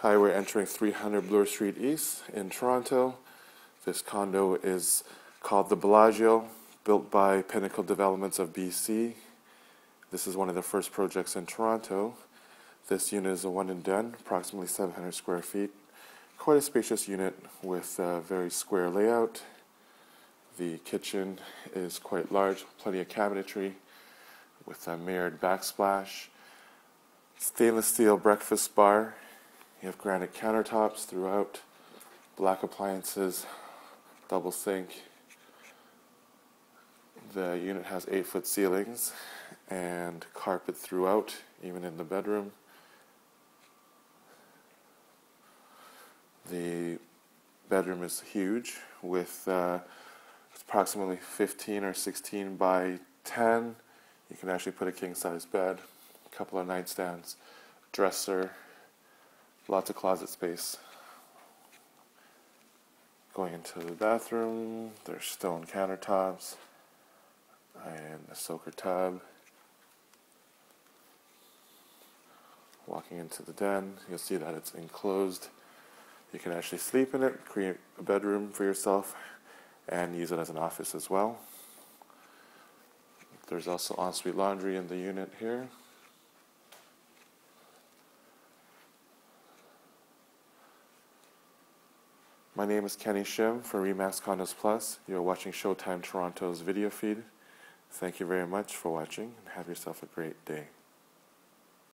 Hi, we're entering 300 Bloor Street East in Toronto. This condo is called the Bellagio, built by Pinnacle Developments of BC. This is one of the first projects in Toronto. This unit is a one and den, approximately 700 square feet. Quite a spacious unit with a very square layout. The kitchen is quite large, plenty of cabinetry with a mirrored backsplash. Stainless steel breakfast bar. You have granite countertops throughout, black appliances, double sink. The unit has eight foot ceilings and carpet throughout, even in the bedroom. The bedroom is huge with uh, approximately 15 or 16 by 10. You can actually put a king size bed, a couple of nightstands, dresser, lots of closet space. Going into the bathroom, there's stone countertops and a soaker tub. Walking into the den, you'll see that it's enclosed. You can actually sleep in it, create a bedroom for yourself, and use it as an office as well. There's also ensuite laundry in the unit here. My name is Kenny Shim for Remax Condos Plus. You're watching Showtime Toronto's video feed. Thank you very much for watching and have yourself a great day.